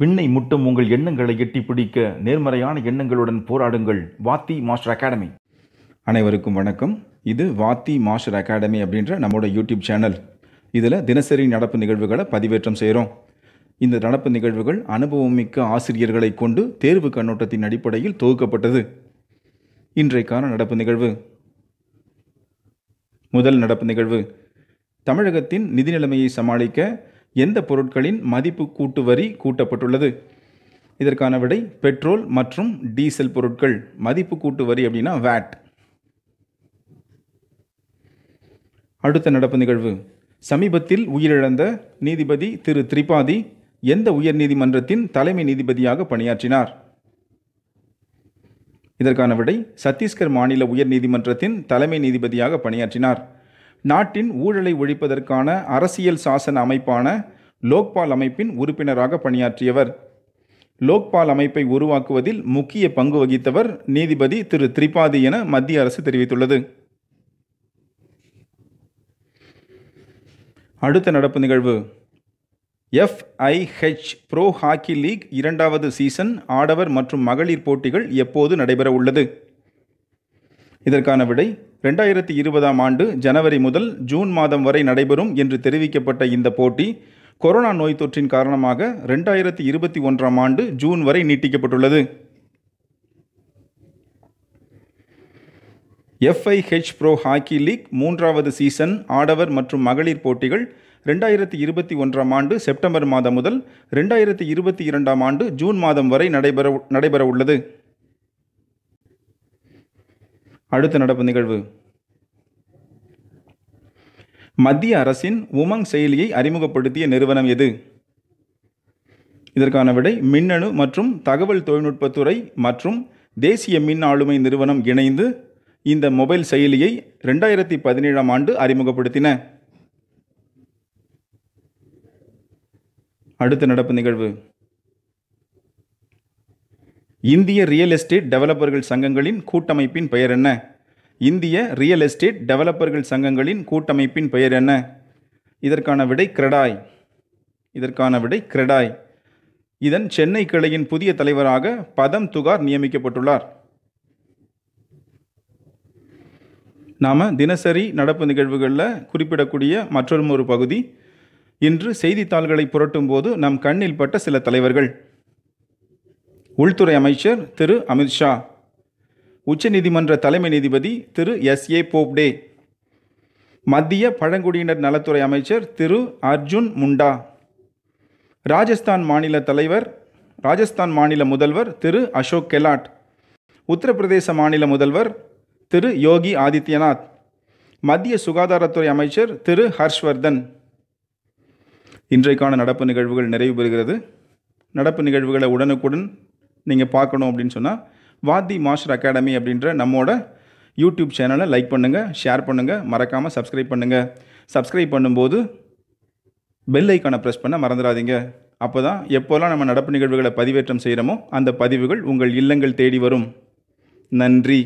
விண்ணை முட்டும் உங்கள் எண்ணங்களை எட்டி பிடிக்க நேர்மறையான எண்ணங்களுடன் போராடுங்கள். வாத்தி மாஸ்டர் அகாடமி. அனைவருக்கும் வணக்கம். இது வாத்தி மாஸ்டர் அகாடமி அப்படின்ற நம்மளோட யூடியூப் சேனல். இதில் தினசரி நடப்பு நிகழ்வுகளை பதிவேற்றம் செய்கிறோம் இந்த நடப்பு நிகழ்வுகள் அனுபவமிக்க ஆசிரியர்களை கொண்டு தேர்வு கண்ணோட்டத்தின் அடிப்படையில் தொகுக்கப்பட்டது. இன்றைக்கான நடப்பு நிகழ்வு. முதல் நடப்பு நிகழ்வு. தமிழகத்தின் நிதி நிலைமையை சமாளிக்க எந்த பொருட்களின் மதிப்பு கூட்டு வரி கூட்டப்பட்டுள்ளது? இதற்கான விடை பெட்ரோல் மற்றும் டீசல் பொருட்கள். மதிப்பு கூட்டு வரி அப்படின்னா வேட் அடுத்த நடப்பு நிகழ்வு. சமீபத்தில் உயிரிழந்த நீதிபதி திரு திரிபாதி எந்த உயர்நீதிமன்றத்தின் தலைமை நீதிபதியாக பணியாற்றினார்? இதற்கான விடை சத்தீஸ்கர் மாநில உயர்நீதிமன்றத்தின் தலைமை நீதிபதியாக பணியாற்றினார். நாட்டின் ஊழலை ஒழிப்பதற்கான அரசியல் சாசன அமைப்பான லோக்பால் அமைப்பின் உறுப்பினராக பணியாற்றியவர். லோக்பால் அமைப்பை உருவாக்குவதில் முக்கிய பங்கு வகித்தவர் நீதிபதி திரு திரிபாதி என மத்திய அரசு தெரிவித்துள்ளது. அடுத்த நடப்பு நிகழ்வு. எஃப்ஐஹெச் ப்ரோ ஹாக்கி லீக் இரண்டாவது சீசன் ஆடவர் மற்றும் மகளிர் போட்டிகள் எப்போது நடைபெற உள்ளது இதற்கான விடை ரெண்டாயிரத்தி இருபதாம் ஆண்டு ஜனவரி முதல் ஜூன் மாதம் வரை நடைபெறும் என்று தெரிவிக்கப்பட்ட இந்த போட்டி கொரோனா நோய் தொற்றின் காரணமாக ரெண்டாயிரத்தி இருபத்தி ஒன்றாம் ஆண்டு ஜூன் வரை நீட்டிக்கப்பட்டுள்ளது. எஃப்ஐஹெச் ப்ரோ ஹாக்கி லீக் மூன்றாவது சீசன் ஆடவர் மற்றும் மகளிர் போட்டிகள் ரெண்டாயிரத்தி இருபத்தி ஒன்றாம் ஆண்டு செப்டம்பர் மாதம் முதல் ரெண்டாயிரத்தி இருபத்தி இரண்டாம் ஆண்டு ஜூன் மாதம் வரை நடைபெற நடைபெற உள்ளது அடுத்த நடப்பு நிகழ்வு. மத்திய அரசின் உமங் செயலியை அறிமுகப்படுத்திய நிறுவனம் எது? இதற்கான விடை மின்னணு மற்றும் தகவல் தொழில்நுட்பத்துறை மற்றும் தேசிய மின் ஆளுமை நிறுவனம் இணைந்து இந்த மொபைல் செயலியை ரெண்டாயிரத்தி பதினேழாம் ஆண்டு அறிமுகப்படுத்தின. அடுத்த நடப்பு நிகழ்வு. இந்திய ரியல் எஸ்டேட் டெவலப்பர்கள் சங்கங்களின் கூட்டமைப்பின் பெயர் என்ன? இந்திய ரியல் எஸ்டேட் டெவலப்பர்கள் சங்கங்களின் கூட்டமைப்பின் பெயர் என்ன? இதற்கான விடை கிரெடாய். இதற்கான விடை கிரெடாய். இதன் சென்னை கிளையின் புதிய தலைவராக பதம் துகார் நியமிக்கப்பட்டுள்ளார். நாம் தினசரி நடப்பு நிகழ்வுகளில் குறிப்பிடக்கூடிய மற்றொரு ஒரு பகுதி இன்று செய்தித்தாள்களை புரட்டும் போது நம் கண்ணில் பட்ட சில தலைவர்கள். உள்துறை அமைச்சர் திரு அமித்ஷா உச்சநீதிமன்ற தலைமை நீதிபதி திரு எஸ். ஏ. போப்டே மத்திய பழங்குடியினர் நலத்துறை அமைச்சர் திரு அர்ஜுன் முண்டா ராஜஸ்தான் மாநில தலைவர் ராஜஸ்தான் மாநில முதல்வர் திரு அசோக் கெலாட் உத்தரப்பிரதேச மாநில முதல்வர் திரு யோகி ஆதித்யநாத் மத்திய சுகாதாரத்துறை அமைச்சர் திரு ஹர்ஷ்வர்தன். இன்றைக்கான நடப்பு நிகழ்வுகள் நிறைவு பெறுகிறது. நடப்பு நிகழ்வுகளை உடனுக்குடன் நீங்கள் பார்க்கணும் அப்படின்னு சொன்னால் வாத்தி மாஸ்டர் அகாடமி அப்படின்ற நம்மோட யூடியூப் சேனலை லைக் பண்ணுங்கள் ஷேர் பண்ணுங்கள் மறக்காமல் சப்ஸ்கிரைப் பண்ணுங்கள் சப்ஸ்கிரைப் பண்ணும்போது பெல் ஐக்கானை ப்ரெஸ் பண்ண மறந்துடாதீங்க. அப்போ தான் எப்போல்லாம் நம்ம நடப்பு நிகழ்வுகளை பதிவேற்றம் செய்கிறோமோ அந்த பதிவுகள் உங்கள் இல்லங்கள் தேடி வரும். நன்றி.